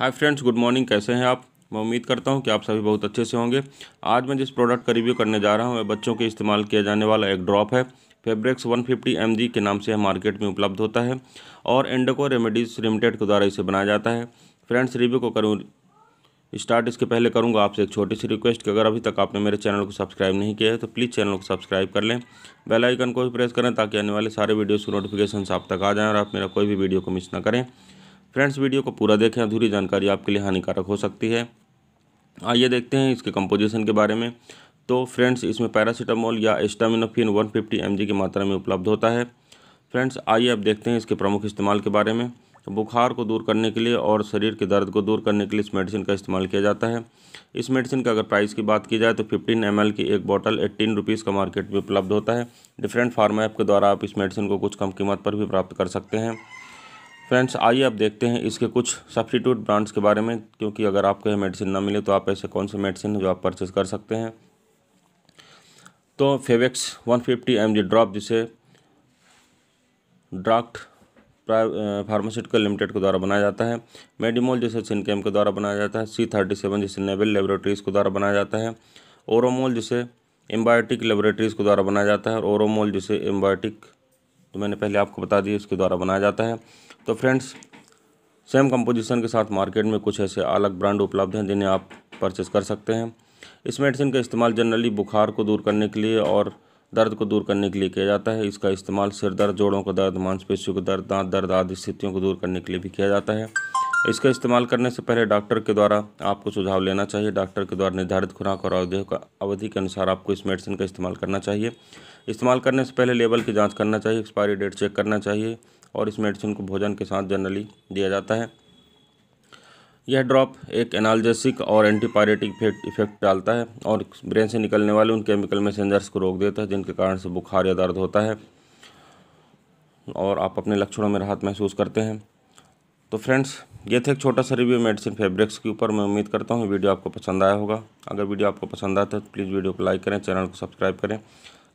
Hi friends good morning कैसे हैं आप? मैं उम्मीद करता हूँ कि आप सभी बहुत अच्छे से होंगे। आज मैं जिस प्रोडक्ट का रिव्यू करने जा रहा हूँ, वह बच्चों के इस्तेमाल किया जाने वाला एक ड्रॉप है। फेब्रिक्स 150 फिफ्टी के नाम से मार्केट में उपलब्ध होता है और एंडोको रेमेडीज लिमिटेड के द्वारा इसे बनाया जाता है। फ्रेंड्स रिव्यू को करूँ स्टार्ट इसके पहले करूँगा आपसे एक छोटी सी रिक्वेस्ट कि अगर अभी तक आपने मेरे चैनल को सब्सक्राइब नहीं किया है तो प्लीज़ चैनल को सब्सक्राइब कर लें। बेल आइकन को भी प्रेस करें ताकि आने वाले सारे वीडियोज़ की नोटिफिकेशन आप तक आ जाएँ और आप मेरा कोई भी वीडियो को मिस ना करें। फ्रेंड्स, वीडियो को पूरा देखें, अधूरी जानकारी आपके लिए हानिकारक हो सकती है। आइए देखते हैं इसके कंपोजिशन के बारे में। तो फ्रेंड्स, इसमें पैरासीटामोल या एस्टामिनोफिन 150 फिफ्टी की मात्रा में उपलब्ध होता है। फ्रेंड्स, आइए अब देखते हैं इसके प्रमुख इस्तेमाल के बारे में। बुखार को दूर करने के लिए और शरीर के दर्द को दूर करने के लिए इस मेडिसिन का इस्तेमाल किया जाता है। इस मेडिसिन का अगर प्राइस की बात की जाए तो 15 एम की एक बॉटल एट्टीन रुपीज़ का मार्केट में उपलब्ध होता है। डिफरेंट फार्मा ऐप के द्वारा आप इस मेडिसिन को कुछ कम कीमत पर भी प्राप्त कर सकते हैं। फ्रेंड्स, आइए अब देखते हैं इसके कुछ सब्सटीट्यूट ब्रांड्स के बारे में, क्योंकि अगर आपको यह मेडिसिन ना मिले तो आप ऐसे कौन से मेडिसिन जो आप परचेज़ कर सकते हैं? तो फेवेक्स 150 फिफ्टी ड्रॉप जिसे ड्राफ्ट फार्मास्यूटिकल लिमिटेड के द्वारा बनाया जाता है। मेडिमोल जिसे सिनकेम के द्वारा बनाया जाता है। सी थर्टी सेवन जिसे नेवल लेबोरेटरीज़ के द्वारा बनाया जाता है। ओरोमोल जिसे एम्बायोटिक लेबोरेटरीज़ के द्वारा बनाया जाता है। और ओरोमोल जिसे एम्बायोटिक तो मैंने पहले आपको बता दिया उसके द्वारा बनाया जाता है। तो फ्रेंड्स, सेम कंपोजिशन के साथ मार्केट में कुछ ऐसे अलग ब्रांड उपलब्ध हैं जिन्हें आप परचेस कर सकते हैं। इस मेडिसिन का इस्तेमाल जनरली बुखार को दूर करने के लिए और दर्द को दूर करने के लिए किया जाता है। इसका इस्तेमाल सिर दर्द, जोड़ों का दर्द, मांसपेशियों का दर्द, दांत दर्द आदि स्थितियों को दूर करने के लिए भी किया जाता है। इसका इस्तेमाल करने से पहले डॉक्टर के द्वारा आपको सुझाव लेना चाहिए। डॉक्टर के द्वारा निर्धारित खुराक और अवधि का अनुसार आपको इस मेडिसिन का इस्तेमाल करना चाहिए। इस्तेमाल करने से पहले लेबल की जाँच करना चाहिए, एक्सपायरी डेट चेक करना चाहिए और इस मेडिसिन को भोजन के साथ जनरली दिया जाता है। यह ड्रॉप एक एनाल्जेसिक और एंटीपायरेटिक इफ़ेक्ट डालता है और ब्रेन से निकलने वाले उन केमिकल मैसेंजर्स को रोक देता है जिनके कारण से बुखार या दर्द होता है और आप अपने लक्षणों में राहत महसूस करते हैं। तो फ्रेंड्स ये थे एक छोटा सा रिव्यू मेडिसिन फैब्रिक्स के ऊपर। मैं उम्मीद करता हूँ वीडियो आपको पसंद आया होगा। अगर वीडियो आपको पसंद आता है तो प्लीज़ वीडियो को लाइक करें चैनल को सब्सक्राइब करें।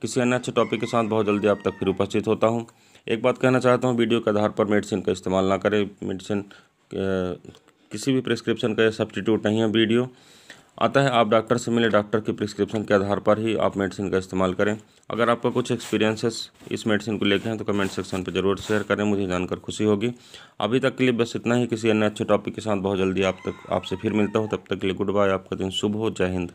किसी अन्य अच्छे टॉपिक के साथ बहुत जल्दी आप तक फिर उपस्थित होता हूँ। एक बात कहना चाहता हूँ, वीडियो के आधार पर मेडिसिन का इस्तेमाल ना करें। मेडिसिन किसी भी प्रिस्क्रिप्शन का सब्सटीट्यूट नहीं है वीडियो। आता है आप डॉक्टर से मिले डॉक्टर की प्रिस्क्रिप्शन के आधार पर ही आप मेडिसिन का इस्तेमाल करें। अगर आपका कुछ एक्सपीरियंसेस इस मेडिसिन को लेकर हैं तो कमेंट सेक्शन पर ज़रूर शेयर करें, मुझे जानकर खुशी होगी। अभी तक के लिए बस इतना ही, किसी अन्य अच्छे टॉपिक के साथ बहुत जल्दी आप तक, आपसे फिर मिलता हूँ, तब तक के लिए गुड बाय आपका दिन शुभ हो, जय हिंद।